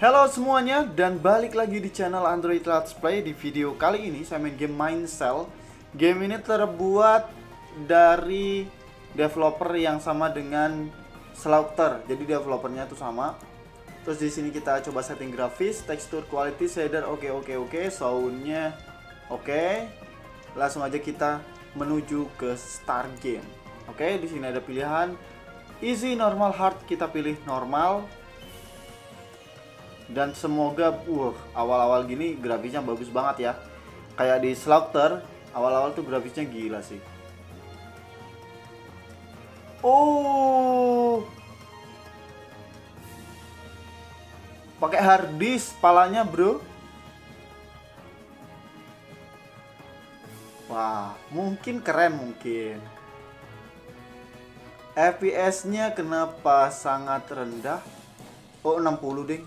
Halo semuanya dan balik lagi di channel Android Let's Play Di video kali ini saya main game Mindcell Game ini terbuat dari developer yang sama dengan Slaughter Jadi developernya itu sama Terus di sini kita coba setting grafis, tekstur, quality, shader, oke oke oke, soundnya oke. Langsung aja kita menuju ke start game. Oke, di sini ada pilihan easy, normal, hard. Kita pilih normal. Dan semoga, uh, awal-awal gini grafisnya bagus banget ya. Kayak di Slaughter, awal-awal tuh grafisnya gila sih. Oh, pakai hard disk palanya bro. Wah mungkin keren mungkin. FPS nya kenapa sangat rendah? Oh 60 ding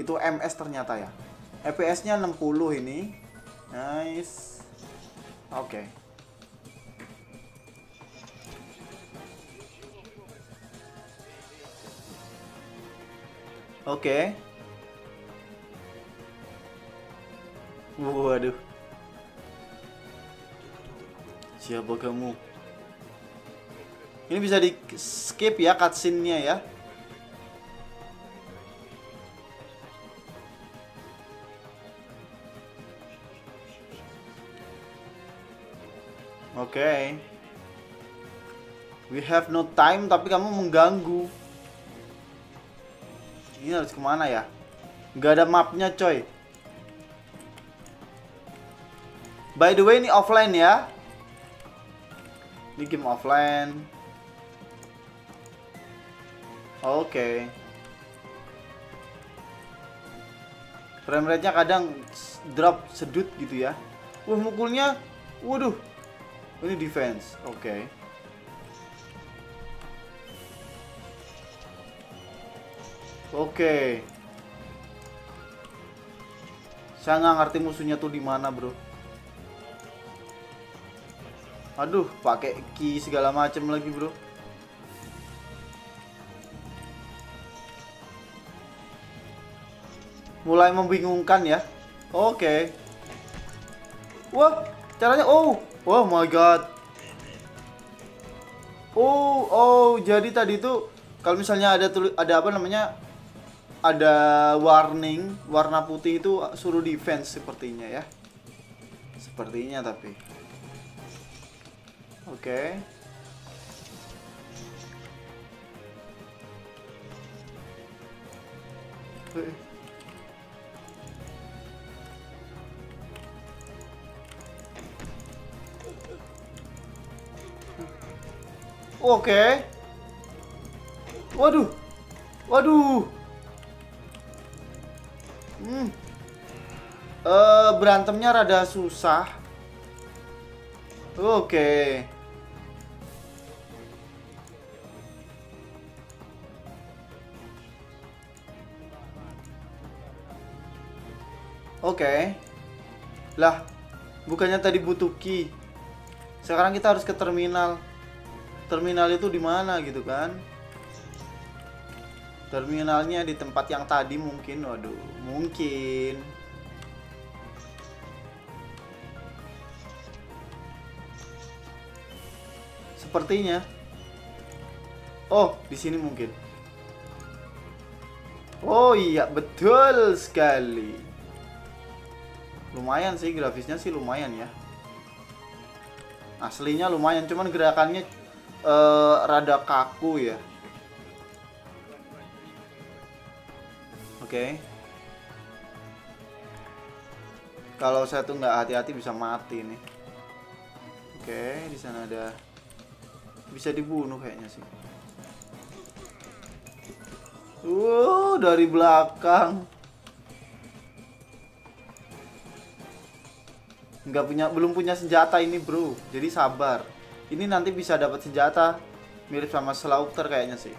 itu MS ternyata ya FPS nya 60 ini nice oke okay. Oke. Okay. Waduh. Siapa kamu? Ini bisa di skip ya cutscene-nya ya. Oke. Okay. We have no time tapi kamu mengganggu. Ini harus ke mana ya? Gak ada mapnya coy. By the way ini offline ya. Ini game offline. Oke. Okay. Frame rate-nya kadang drop sedut gitu ya. Wah, mukulnya waduh. Ini defense. Oke. Okay. Oke. Okay. Saya nggak ngerti musuhnya tuh di mana, Bro. Aduh, pakai key segala macam lagi, Bro. Mulai membingungkan ya. Oke. Okay. Wah, caranya oh, oh my god. Oh, oh, jadi tadi tuh kalau misalnya ada tulis ada apa namanya? Ada warning warna putih itu suruh defense sepertinya ya. Sepertinya tapi. Oke. Okay. Oke. Waduh. Waduh. Hmm. Uh, berantemnya rada susah. Oke. Okay. Oke. Okay. Lah, bukannya tadi butuh key. Sekarang kita harus ke terminal. Terminal itu di mana gitu kan? Terminalnya di tempat yang tadi mungkin. Waduh, mungkin. Sepertinya. Oh, di sini mungkin. Oh iya, betul sekali. Lumayan sih grafisnya sih lumayan ya. Aslinya lumayan, cuman gerakannya uh, rada kaku ya. Oke. Okay. Kalau saya tuh nggak hati-hati bisa mati nih. Oke, okay, di sana ada bisa dibunuh kayaknya sih. Uh, dari belakang. Nggak punya, belum punya senjata ini bro. Jadi sabar. Ini nanti bisa dapat senjata mirip sama Slaughter kayaknya sih.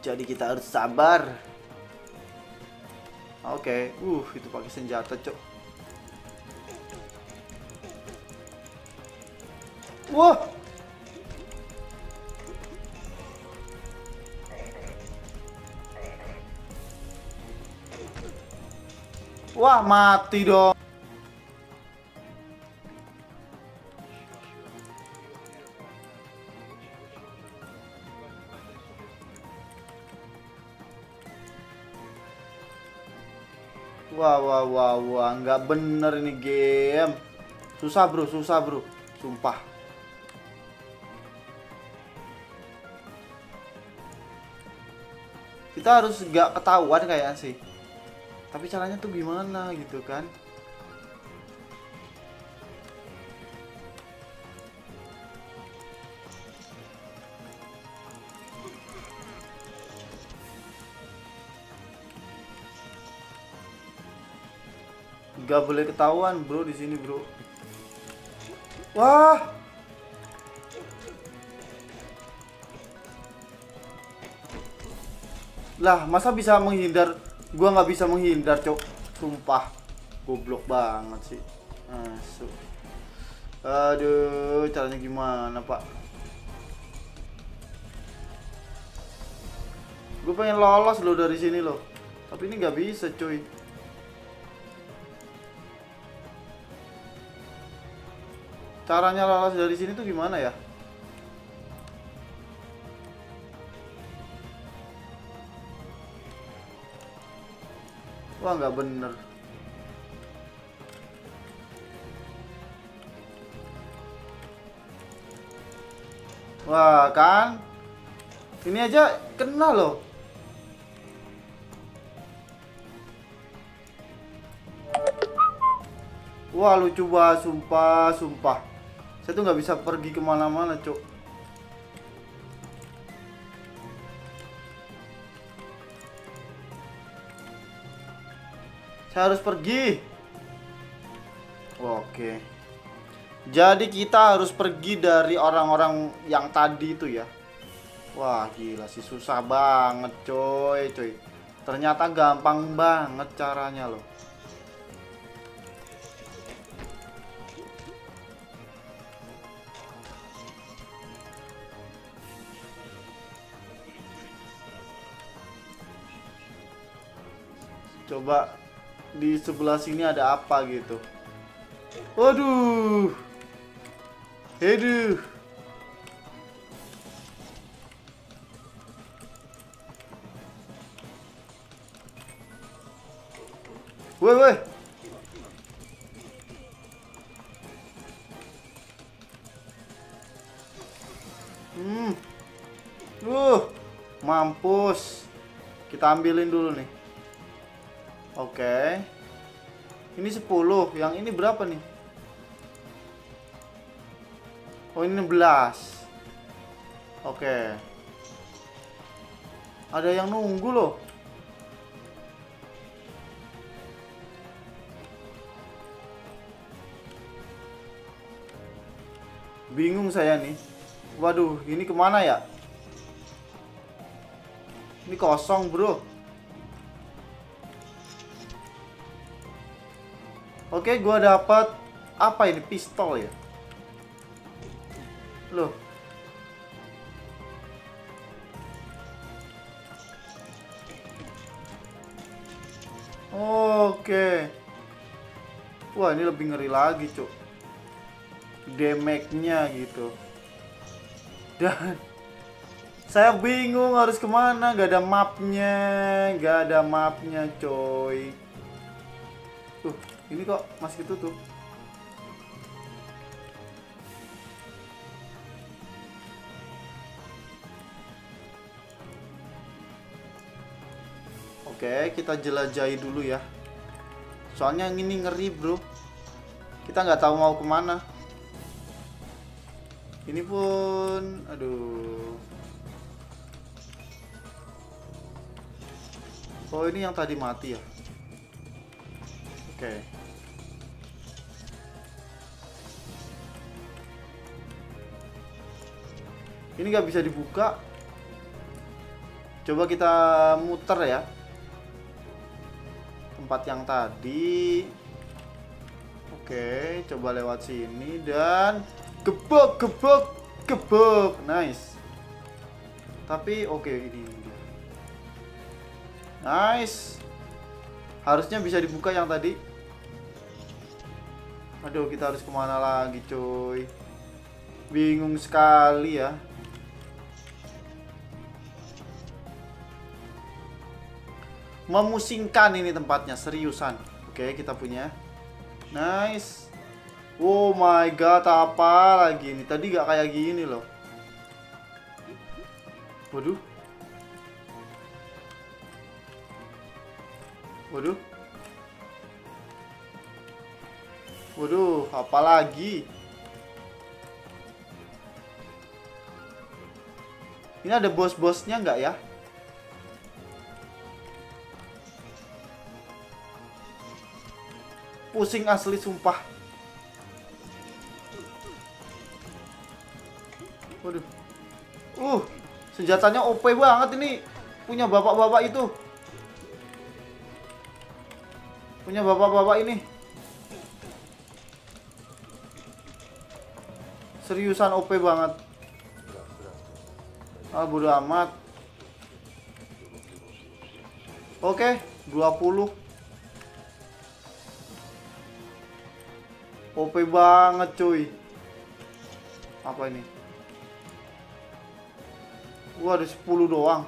Jadi kita harus sabar. Oke, okay. uh itu pakai senjata, cok. Wah. Wah, mati dong. Wah, wah, wah, wah, nggak bener ini game. Susah bro, susah bro, sumpah. Kita harus nggak ketahuan kayak sih. Tapi caranya tuh gimana gitu kan? Gak boleh ketahuan bro di sini bro. Wah. Lah masa bisa menghindar? Gua nggak bisa menghindar cok. Sumpah. Goblok banget sih. Masuk. Aduh, caranya gimana pak? Gue pengen lolos lo dari sini loh. Tapi ini nggak bisa cuy. Caranya lolos dari sini tuh gimana ya? Wah nggak bener. Wah kan? Ini aja kena loh. Wah lucu banget, sumpah, sumpah. Saya tuh nggak bisa pergi ke mana-mana, cok. Saya harus pergi. Oke. Jadi kita harus pergi dari orang-orang yang tadi itu ya. Wah, gila sih susah banget, coy, coy. Ternyata gampang banget caranya loh. Coba di sebelah sini ada apa gitu. Waduh. Aduh. Woi, woi. Hmm. Uh, mampus. Kita ambilin dulu nih. Oke. Ini 10. Yang ini berapa nih? Oh, ini 16. Oke. Ada yang nunggu loh. Bingung saya nih. Waduh, ini ke mana ya? Ini kosong, bro. Oke, gua dapat apa ini? Pistol ya? Loh. Oke. Wah, ini lebih ngeri lagi, Cuk. Damage-nya gitu. Dan saya bingung harus ke mana, gak ada mapnya, gak ada mapnya, coy. Tuh, ini kok masih tutup. Oke, kita jelajahi dulu ya. Soalnya yang ini ngeri, bro. Kita nggak tahu mau ke mana. Ini pun, aduh. Oh, ini yang tadi mati ya. Oke. Ini nggak bisa dibuka. Coba kita muter ya. Tempat yang tadi. Oke, coba lewat sini dan gebok, gebok, gebok. Nice. Tapi oke ini, ini. Nice. Harusnya bisa dibuka yang tadi. Aduh, kita harus ke mana lagi, cuy? Bingung sekali ya. Memusingkan ini tempatnya, seriusan. Oke, kita punya. Nice. Oh my god, apa lagi ini? Tadi gak kayak gini loh. Waduh. Waduh. Waduh, apa lagi? Ini ada bos-bosnya nggak ya? Pusing asli sumpah. Waduh. Uh, senjatanya OP banget ini. Punya bapak-bapak itu. Punya bapak-bapak ini. Seriusan OP banget. Ah, bodo amat. Oke, 20. OP banget cuy. Apa ini? Gua ada 10 doang.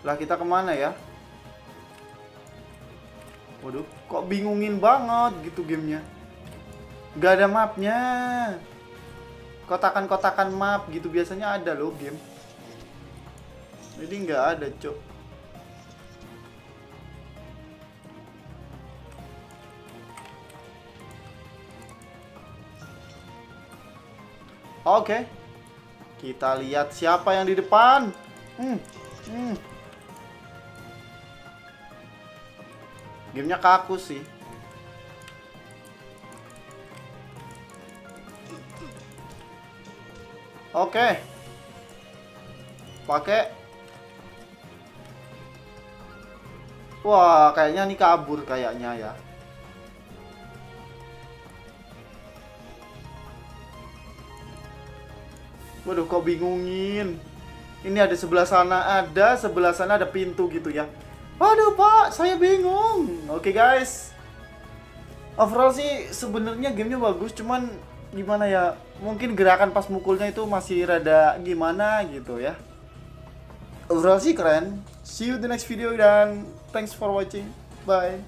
Lah kita ke mana ya? Waduh, kok bingungin banget gitu gamenya. Gak ada mapnya. Kotakan-kotakan map gitu biasanya ada loh game. Jadi nggak ada, cok. Oke. Kita lihat siapa yang di depan. Hmm. Hmm. Gamenya kaku sih. Oke. Pakai. Wah, kayaknya ini kabur kayaknya ya. Waduh, kok bingungin. Ini ada sebelah sana ada, sebelah sana ada pintu gitu ya. Waduh, Pak, saya bingung. Oke, guys. Overall sih sebenarnya gamenya bagus, cuman gimana ya? Mungkin gerakan pas mukulnya itu masih rada gimana gitu ya. Overall sih keren. See you the next video dan thanks for watching. Bye.